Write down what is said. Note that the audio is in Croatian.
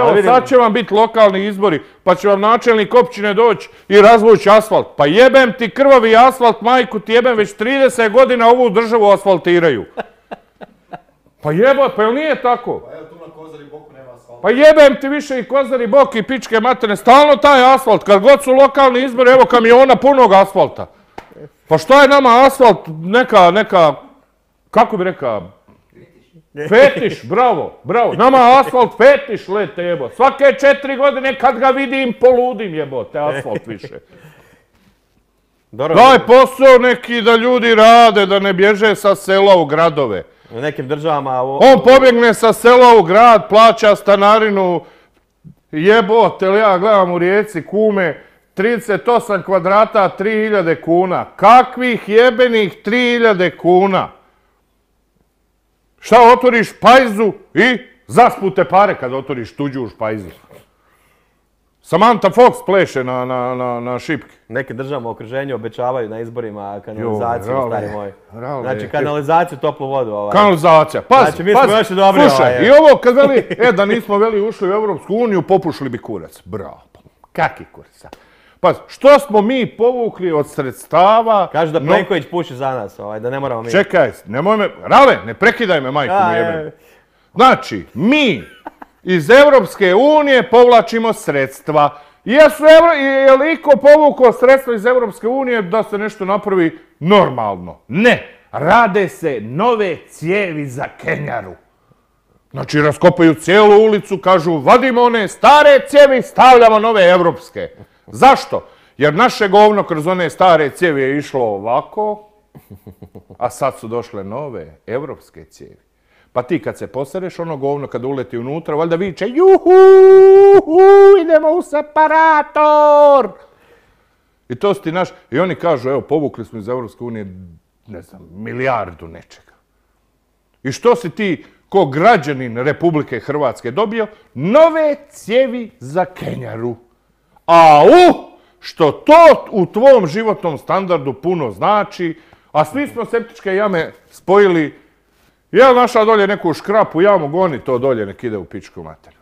Evo, vidim. sad će vam biti lokalni izbori, pa će vam načelnik općine doći i razvući asfalt. Pa jebem ti krvavi asfalt, majku ti jebem, već 30 godina ovu državu asfaltiraju. Pa jeba, pa jel nije tako? Pa evo tu na Kozari boku nema asfalta. Pa jebem ti više i kozari bok i pičke materne, stalno taj asfalt, kad god su lokalni izbori, evo kamiona punog asfalta. Pa šta je nama asfalt, neka, neka, kako bi rekao, fetiš, bravo, bravo, nama asfalt fetiš, lete jebo, svake četiri godine kad ga vidim poludim jebote, asfalt više. Daj posao neki da ljudi rade, da ne bježe sa sela u gradove. u nekim državama... o- On pobjegne sa sela u grad, plaća stanarinu, jebote, li ja gledam u rijeci kume, 38 kvadrata, 3000 kuna. Kakvih jebenih 3000 kuna? Šta otvoriš pajzu i zaspute pare kad otvoriš tuđu špajzu. Samantha Fox pleše na, na, na, na šipke. Nekim državama u okruženju obećavaju na izborima kanalizaciju, rale, stari moj. rale. Znači, kanalizaciju, toplu vodu. Ovaj. Kanalizacija. Pazi, Znači, mi smo još i dobri, Slušaj, ovaj, i ovo kad veli, e, da nismo veli ušli u Europsku uniju, popušili bi kurac. Bravo. Kaki kurac? Pazi, što smo mi povukli od sredstava... Kažu da no- Plenković puši za nas, ovaj, da ne moramo mi. Čekaj, nemoj me... Rale, ne prekidaj me, majku A, mu je, jebem. je. Znači, mi iz Europske unije povlačimo sredstva. Jesu Evro... Je li iko povukao sredstva iz Europske unije da se nešto napravi normalno? Ne. Rade se nove cijevi za Kenjaru. Znači, raskopaju cijelu ulicu, kažu, vadimo one stare cijevi, stavljamo nove evropske. Zašto? Jer naše govno kroz one stare cijevi je išlo ovako, a sad su došle nove, evropske cijevi. Pa ti kad se posereš, ono govno kad uleti unutra, valjda viče juhu, hu, idemo u separator. I to su ti naš, i oni kažu, evo, povukli smo iz Evropske unije, ne znam, milijardu nečega. I što si ti, ko građanin Republike Hrvatske dobio? Nove cijevi za Kenjaru. A u, što to u tvom životnom standardu puno znači, a svi smo septičke jame spojili, jel našla dolje neku škrapu jamu, goni to dolje, nek ide u pičku mater.